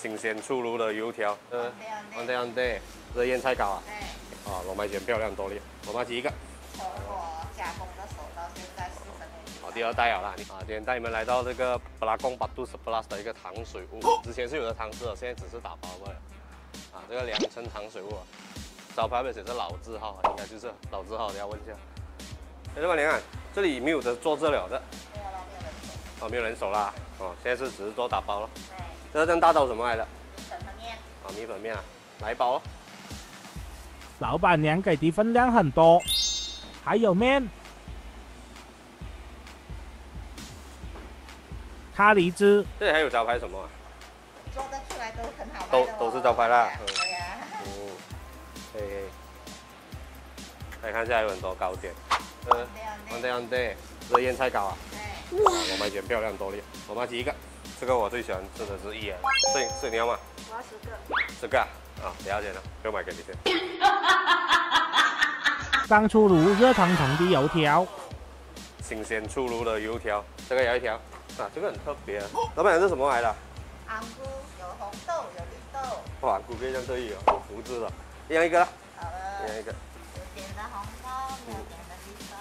新鲜出炉的油条，嗯，安对安对，这腌菜糕啊，对，啊，罗麦卷漂亮多厉害，罗麦几个，从我加工的时候到现在四十年。好，第二代好了，啊，今天带你们来到这个布拉贡巴杜斯 plus 的一个糖水屋，之前是有的汤汁的，现在只是打包罢了，啊，这个良辰糖水屋啊，招牌上写是老字号，应该就是老字号，等下问一下。哎，老板娘啊，这里没有的做这了的，没有了，没有人手。哦，没有人手啦，哦，现在是只是做打包了。对，这张大刀什么来的？粉和面，啊，米粉面啊，来一包哦。老板娘给的分量很多，还有面、咖喱汁，这里还有招牌什么啊？做得出来都很好卖都都是招牌啦。嗯对呀。嗯，嘿嘿。来看一下还有很多糕点，呃，对对安对，这腌菜糕啊，对，啊，我买卷漂亮多厉害，我买几个，这个我最喜欢吃的之一啊，这这你要吗？我要十个。十个啊，啊，不要钱了，就买给你先。刚出炉热腾腾的油条，新鲜出炉的油条，这个有一条，啊，这个很特别、啊。老板娘这什么来的？安菇有红豆有绿豆，哇，骨可以这样特意哦，无字的，一样一个啦，好了，一样一个。有点的红豆，没有点的绿豆。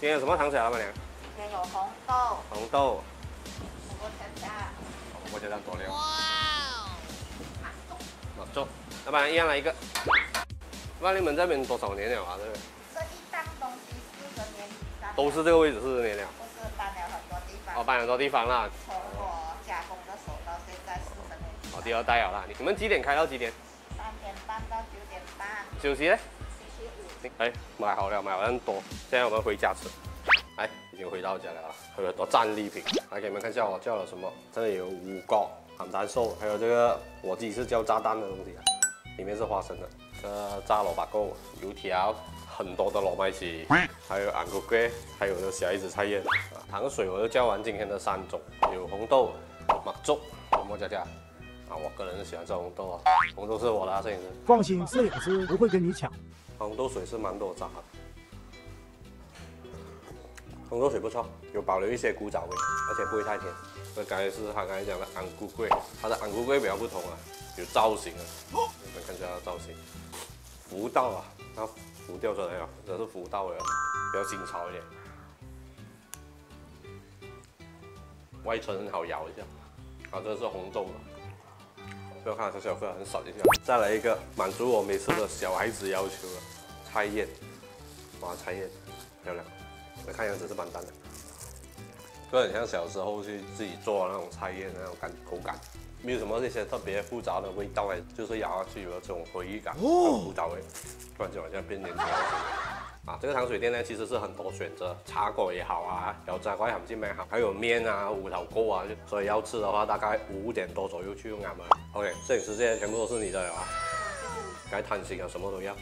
今天有什么糖水啊，老板娘？今天有红豆，红豆，火锅恰恰，我觉得多料。马豆。马粥，老板一样来一个。那你们这边多少年了啊？这个这一档东西四十年以上，都是这个位置四十年了。不是搬了很多地方。哦，搬很多地方啦。从我加工的时候到现在四十年。哦，第二代了啦。你们几点开到几点？三点半到九点半，休息呢？星期五。哎，买好了，买好很多。现在我们回家吃。哎，已经回到家了啊，还有很多战利品。来给你们看一下我叫了什么。这里有五个、很难受，还有这个我自己是叫炸弹的东西啊，里面是花生的。这炸萝卜糕、油条，很多的糯麦鸡，还有安菇龟，还有这个小叶子菜叶啊。糖水我就叫完今天的三种，有红豆、马粥、么加加。啊，我个人是喜欢吃红豆啊，红豆是我的啊摄影师。放心，摄影师不会跟你抢。红豆水是蛮多渣的，红豆水不错，有保留一些古早味，而且不会太甜。这刚才是他刚才讲的安菇桂，它的安菇桂比较不同啊，有造型啊，你们看一下它的造型，浮到啊，它浮掉出来了，这是浮到的，比较新潮一点。外层很好咬一下，啊，这是红豆的，不要看它小份，很少一下。再来一个满足我每次的小孩子要求的菜叶，哇，菜叶漂亮，我看样子是蛮淡的，就很像小时候去自己做的那种菜叶那种感口感，没有什么那些特别复杂的味道哎，就是咬下去有这种回忆感，哦，古早味，突然就好像变年轻了。啊，这个糖水店呢，其实是很多选择，茶果也好啊，有炸怪含金也好，还有面啊、芋头糕啊，所以要吃的话，大概五点多左右去用啱了。OK，摄影师这些全部都是你的了啊，该贪心啊，什么都要。